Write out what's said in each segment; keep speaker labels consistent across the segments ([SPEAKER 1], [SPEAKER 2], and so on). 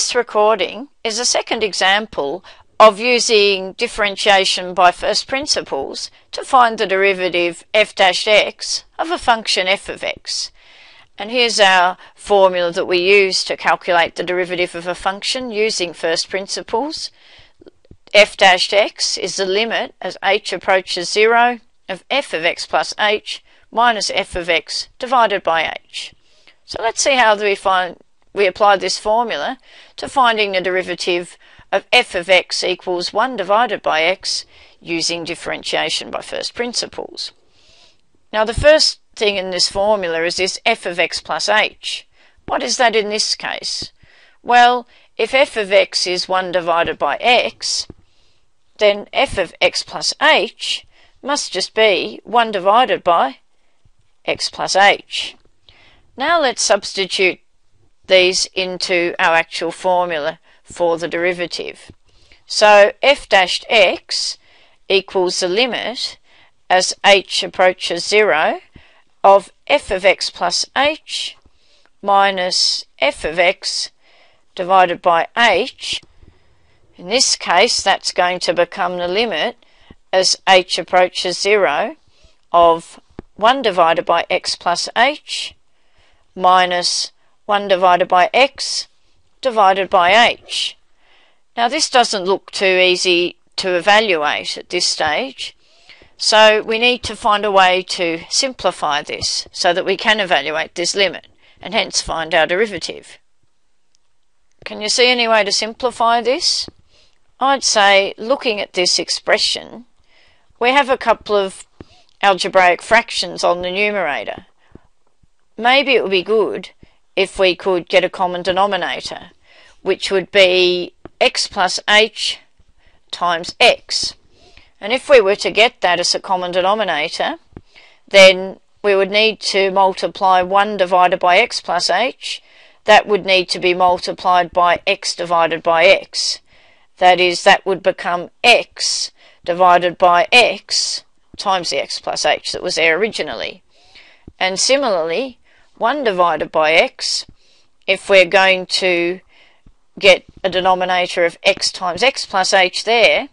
[SPEAKER 1] this recording is a second example of using differentiation by first principles to find the derivative f-x of a function f of x. And here's our formula that we use to calculate the derivative of a function using first principles. f dash x is the limit as h approaches 0 of f of x plus h minus f of x divided by h. So let's see how we find we apply this formula to finding the derivative of f of x equals 1 divided by x using differentiation by first principles. Now the first thing in this formula is this f of x plus h. What is that in this case? Well, if f of x is 1 divided by x, then f of x plus h must just be 1 divided by x plus h. Now let's substitute these into our actual formula for the derivative. So f dashed x equals the limit as h approaches 0 of f of x plus h minus f of x divided by h. In this case, that's going to become the limit as h approaches 0 of 1 divided by x plus h minus 1 divided by x divided by h. Now this doesn't look too easy to evaluate at this stage, so we need to find a way to simplify this so that we can evaluate this limit and hence find our derivative. Can you see any way to simplify this? I'd say looking at this expression, we have a couple of algebraic fractions on the numerator. Maybe it would be good if we could get a common denominator, which would be x plus h times x. And if we were to get that as a common denominator, then we would need to multiply 1 divided by x plus h. That would need to be multiplied by x divided by x. That is, that would become x divided by x times the x plus h that was there originally. And similarly, 1 divided by x, if we're going to get a denominator of x times x plus h there,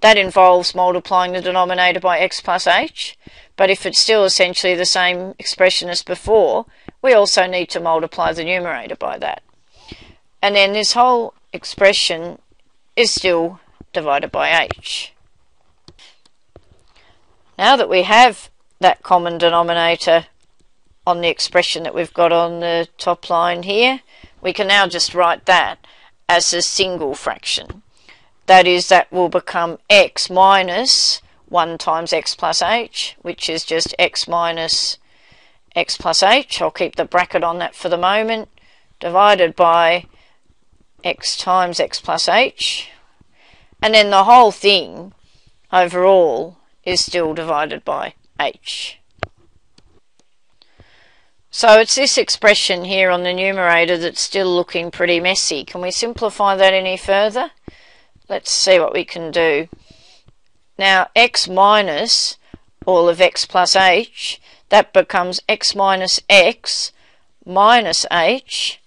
[SPEAKER 1] that involves multiplying the denominator by x plus h. But if it's still essentially the same expression as before, we also need to multiply the numerator by that. And then this whole expression is still divided by h. Now that we have that common denominator on the expression that we've got on the top line here, we can now just write that as a single fraction. That is, that will become x minus 1 times x plus h, which is just x minus x plus h. I'll keep the bracket on that for the moment, divided by x times x plus h. And then the whole thing overall is still divided by h. So it's this expression here on the numerator that's still looking pretty messy. Can we simplify that any further? Let's see what we can do. Now x minus all of x plus h, that becomes x minus x minus h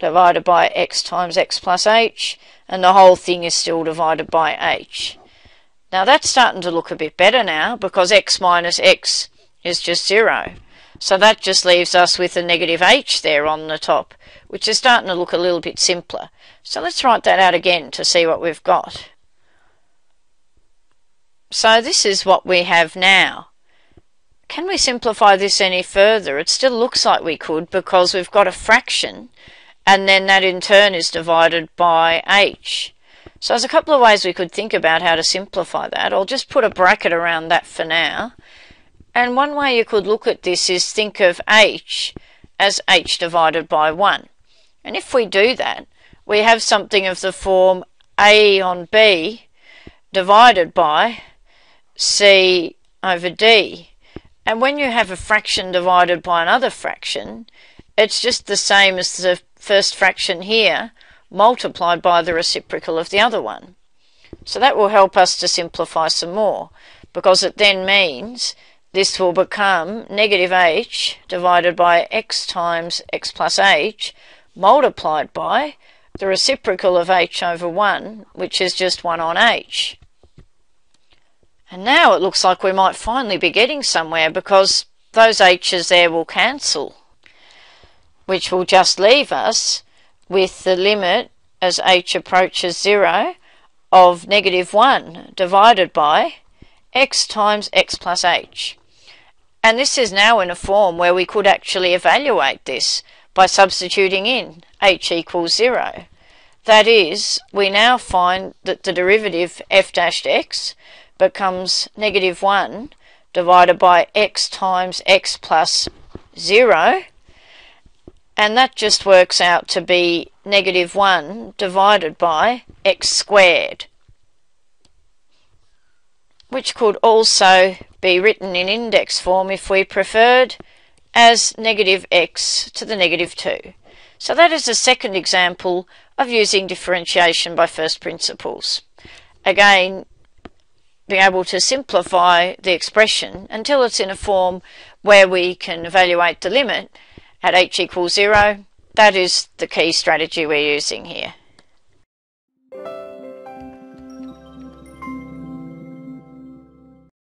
[SPEAKER 1] divided by x times x plus h, and the whole thing is still divided by h. Now that's starting to look a bit better now because x minus x is just 0. So that just leaves us with a negative h there on the top, which is starting to look a little bit simpler. So let's write that out again to see what we've got. So this is what we have now. Can we simplify this any further? It still looks like we could because we've got a fraction and then that in turn is divided by h. So there's a couple of ways we could think about how to simplify that. I'll just put a bracket around that for now. And one way you could look at this is think of h as h divided by 1. And if we do that, we have something of the form a on b divided by c over d. And when you have a fraction divided by another fraction, it's just the same as the first fraction here multiplied by the reciprocal of the other one. So that will help us to simplify some more because it then means this will become negative h divided by x times x plus h multiplied by the reciprocal of h over 1, which is just 1 on h. And now it looks like we might finally be getting somewhere because those h's there will cancel, which will just leave us with the limit as h approaches 0 of negative 1 divided by x times x plus h. And this is now in a form where we could actually evaluate this by substituting in h equals 0. That is, we now find that the derivative f dash x becomes negative 1 divided by x times x plus 0 and that just works out to be negative 1 divided by x squared which could also be written in index form if we preferred as negative x to the negative 2. So that is a second example of using differentiation by first principles. Again, being able to simplify the expression until it's in a form where we can evaluate the limit at h equals 0. That is the key strategy we're using here.